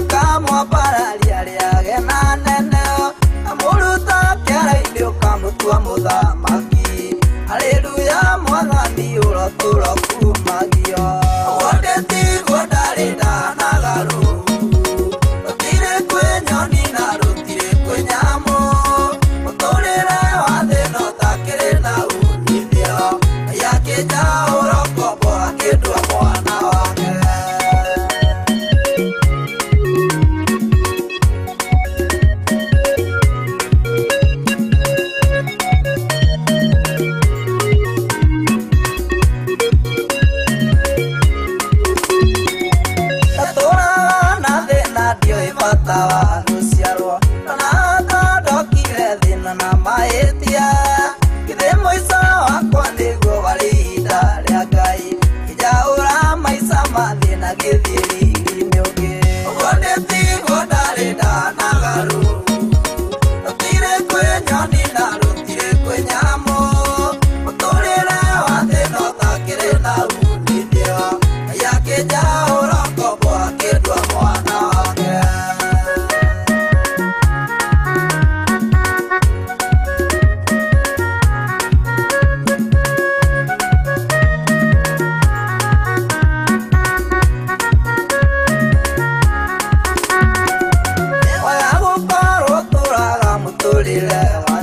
ukamwambararia rĩa gena nene. Amũruta kĩara-inĩ ũkamũtua mũthamaki. Haleluya mwathani ũrotũro kumagio acabar. love.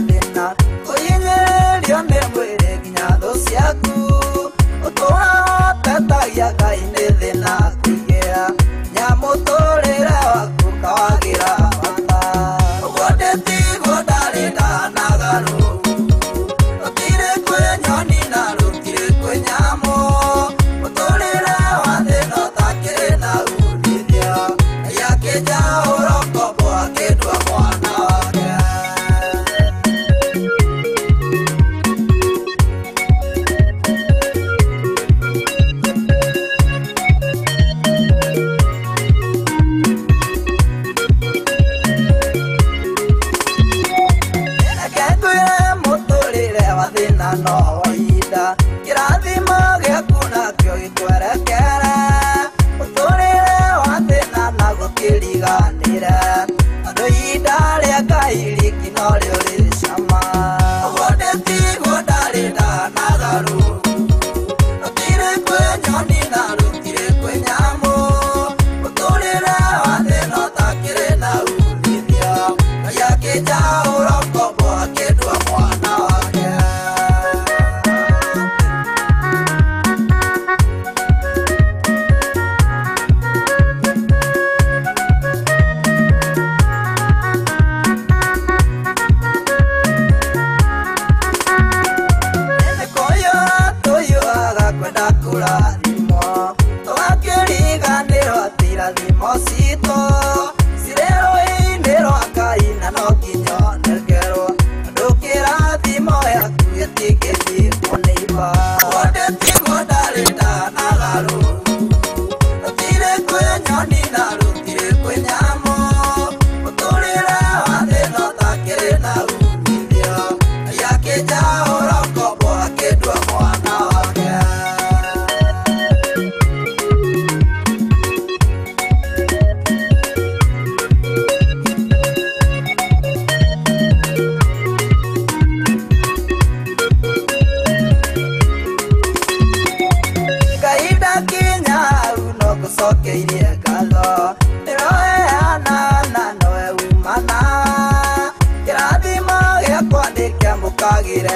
cuna. Gratis a cuna, que hoy tú eres que We must see. kokeirie ngatho ndĩroe anana noe umana kĩrathimo gĩakwa ndĩkĩamũkagĩre